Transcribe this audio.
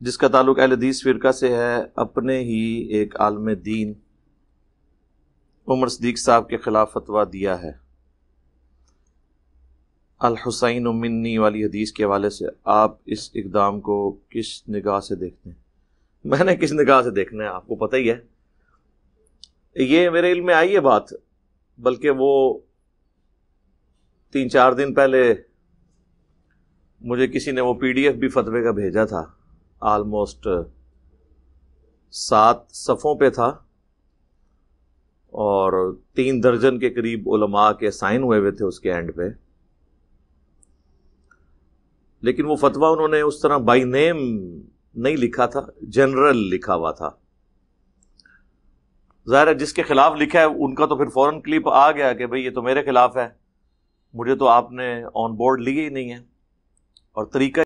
जिसका ताल्लुक अहल हदीस फ़िरका से है, अपने ही एक आलम दीन उमर सदीक साहब के ख़िलाफ़ फतवा दिया है। अल हुसैन मिन्नी वाली हदीस के हवाले से आप इस इकदाम को किस निगाह से देखते हैं? मैंने किस निगाह से देखना है, आपको पता ही है। ये मेरे इल्म में आई है बात, बल्कि वो तीन चार दिन पहले मुझे किसी ने वो पीडीएफ भी फतवे का भेजा था। आलमोस्ट सात सफ़ों पे था और तीन दर्जन के करीब उलमा के साइन हुए हुए थे उसके एंड पे। लेकिन वो फतवा उन्होंने उस तरह बाई नेम नहीं लिखा था जनरल लिखा हुआ था। ज़ाहिर है जिसके खिलाफ लिखा है, उनका तो फिर फ़ौरन क्लिप आ गया कि भाई ये तो मेरे खिलाफ है, मुझे तो आपने ऑन बोर्ड लिया ही नहीं है। और तरीका